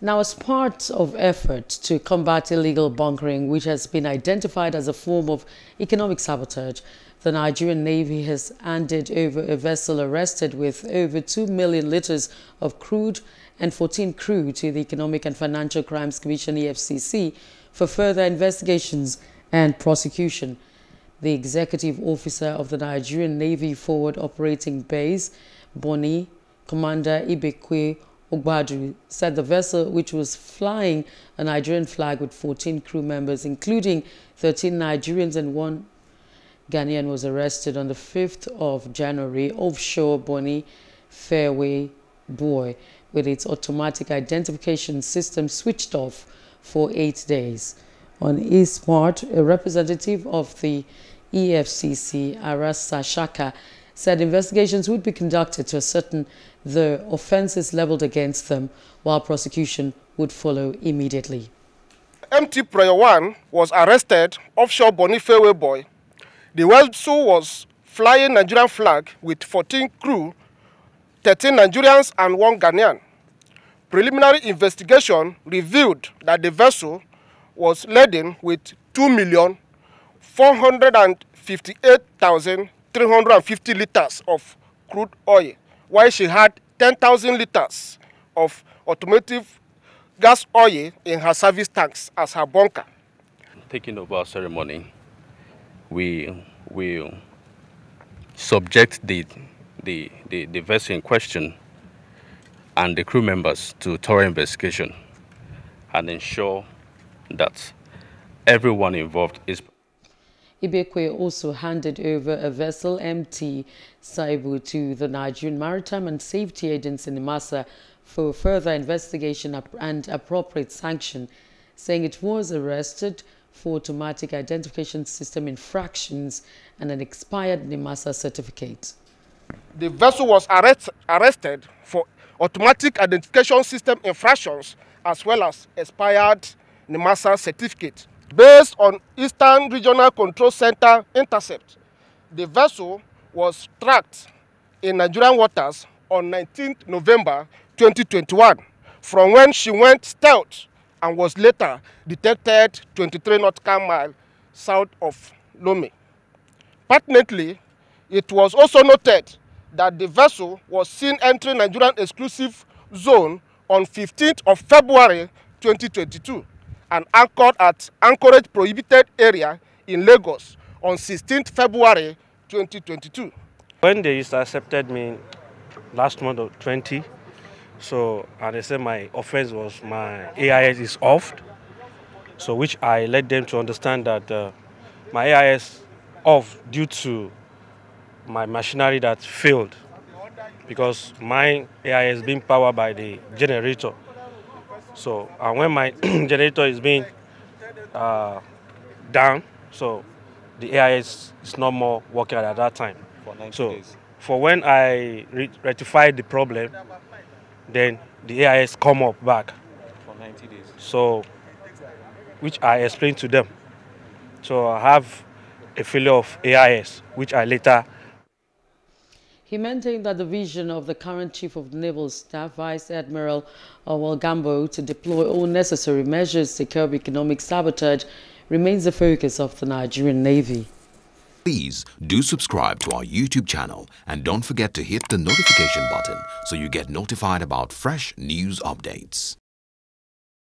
Now, as part of effort to combat illegal bunkering, which has been identified as a form of economic sabotage, the Nigerian Navy has handed over a vessel arrested with over 2 million litres of crude and 14 crew to the Economic and Financial Crimes Commission EFCC for further investigations and prosecution. The executive officer of the Nigerian Navy Forward Operating Base, Bonny, Commander Ibekwe Ogbadu, said the vessel, which was flying a Nigerian flag with 14 crew members, including 13 Nigerians and one Ghanaian, was arrested on the 5th of January offshore Bonny Fairway Buoy with its automatic identification system switched off for eight days. On his part, a representative of the EFCC, Arasa Shaka, said investigations would be conducted to ascertain the offences levelled against them, while prosecution would follow immediately. MT Prayer 1 was arrested offshore Bonny Fairway Buoy. The vessel was flying Nigerian flag with 14 crew, 13 Nigerians and one Ghanaian. Preliminary investigation revealed that the vessel was laden with 2,458,350 liters of crude oil, while she had 10,000 liters of automotive gas oil in her service tanks as her bunker. Taking over our ceremony, we will subject the, the, the, the vessel in question and the crew members to thorough investigation and ensure that everyone involved is. Ibekwe also handed over a vessel MT Saibu to the Nigerian Maritime and Safety Agency Nimasa for further investigation and appropriate sanction, saying it was arrested for automatic identification system infractions and an expired NIMASA certificate. The vessel was arrest, arrested for automatic identification system infractions as well as expired NIMASA certificate. Based on Eastern Regional Control Center intercept, the vessel was tracked in Nigerian waters on 19th November 2021 from when she went stealth and was later detected 23 nautical miles south of Lome. Pertinently, it was also noted that the vessel was seen entering Nigerian exclusive zone on 15th of February 2022 and anchored at Anchorage Prohibited Area in Lagos on 16th February 2022. When they accepted me last month of 20, so and they said my offense was my AIS is off, so which I led them to understand that uh, my AIS off due to my machinery that failed because my AIS being powered by the generator. So, and when my generator is being uh, down, so the AIS is not more working at that time. For so, days. for when I re rectified the problem, then the AIS come up back. For 90 days. So, which I explained to them. So I have a failure of AIS, which I later he maintained that the vision of the current Chief of Naval Staff, Vice Admiral Awal Gambo, to deploy all necessary measures to curb economic sabotage remains the focus of the Nigerian Navy. Please do subscribe to our YouTube channel and don't forget to hit the notification button so you get notified about fresh news updates.